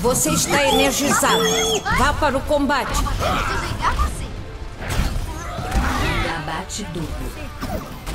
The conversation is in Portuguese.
Você está energizado. Vá para o combate. Abate duplo.